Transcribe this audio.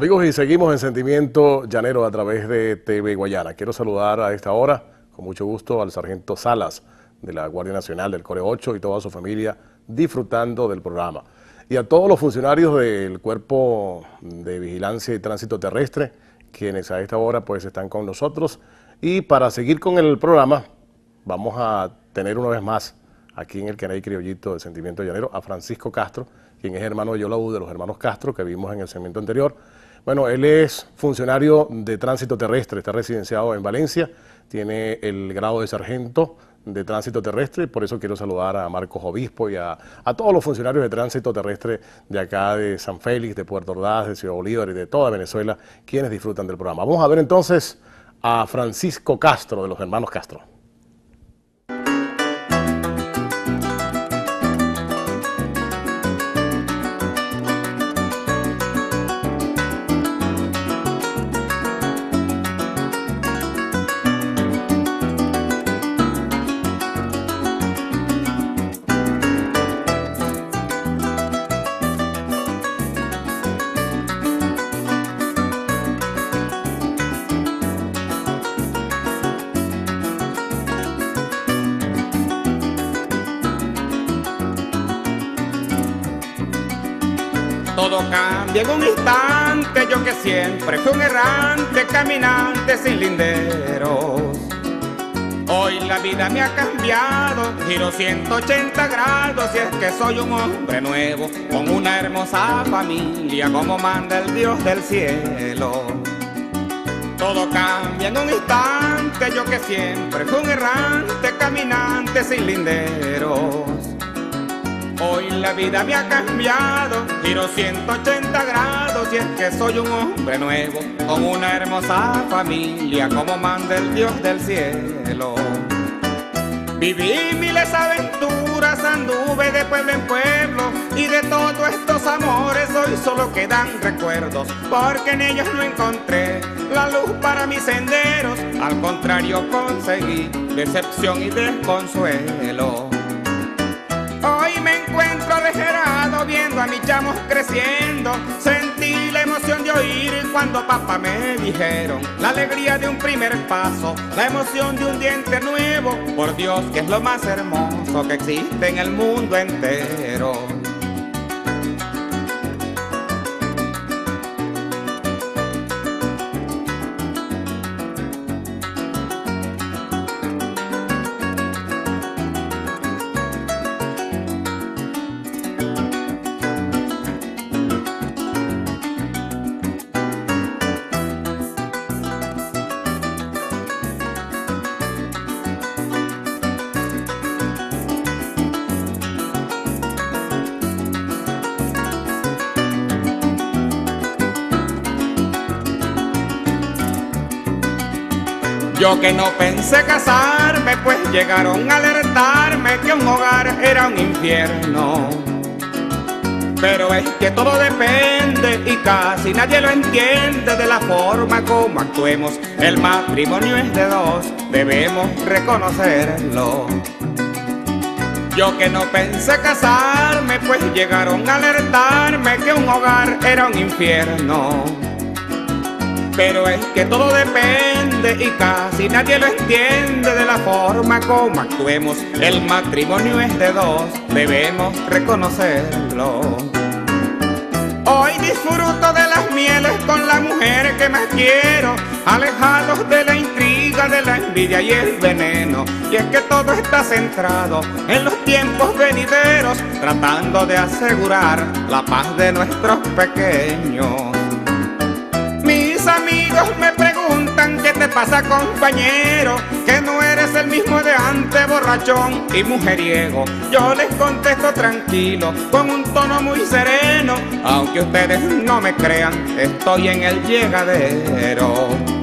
Amigos, y seguimos en Sentimiento Llanero a través de TV Guayana. Quiero saludar a esta hora, con mucho gusto, al sargento Salas de la Guardia Nacional del Core 8 y toda su familia disfrutando del programa. Y a todos los funcionarios del Cuerpo de Vigilancia y Tránsito Terrestre, quienes a esta hora pues están con nosotros. Y para seguir con el programa, vamos a tener una vez más aquí en el canal Criollito de Sentimiento Llanero a Francisco Castro, quien es hermano de Yolau de los hermanos Castro, que vimos en el segmento anterior. Bueno, él es funcionario de tránsito terrestre, está residenciado en Valencia, tiene el grado de sargento de tránsito terrestre, por eso quiero saludar a Marcos Obispo y a, todos los funcionarios de tránsito terrestre de acá de San Félix, de Puerto Ordaz, de Ciudad Bolívar y de toda Venezuela, quienes disfrutan del programa. Vamos a ver entonces a Francisco Castro, de los hermanos Castro. Cambia en un instante, yo que siempre fui un errante, caminante sin linderos. Hoy la vida me ha cambiado, giro 180 grados y es que soy un hombre nuevo, con una hermosa familia como manda el Dios del cielo. Todo cambia en un instante, yo que siempre fui un errante, caminante sin linderos. Hoy la vida me ha cambiado, giro 180 grados y es que soy un hombre nuevo, con una hermosa familia como manda el Dios del cielo. Viví miles aventuras, anduve de pueblo en pueblo y de todos estos amores hoy solo quedan recuerdos, porque en ellos no encontré la luz para mis senderos, al contrario conseguí decepción y desconsuelo. Creciendo. Sentí la emoción de oír cuando papá me dijeron la alegría de un primer paso, la emoción de un diente nuevo. Por Dios, que es lo más hermoso que existe en el mundo entero. Yo que no pensé casarme, pues llegaron a alertarme que un hogar era un infierno. Pero es que todo depende y casi nadie lo entiende de la forma como actuemos. El matrimonio es de dos, debemos reconocerlo. Yo que no pensé casarme, pues llegaron a alertarme que un hogar era un infierno. Pero es que todo depende y casi nadie lo entiende de la forma como actuemos. El matrimonio es de dos, debemos reconocerlo. Hoy disfruto de las mieles con la mujer que más quiero, alejados de la intriga, de la envidia y el veneno. Y es que todo está centrado en los tiempos venideros, tratando de asegurar la paz de nuestros pequeños amigos me preguntan qué te pasa compañero, que no eres el mismo de antes, borrachón y mujeriego. Yo les contesto tranquilo, con un tono muy sereno, aunque ustedes no me crean, estoy en el llegadero.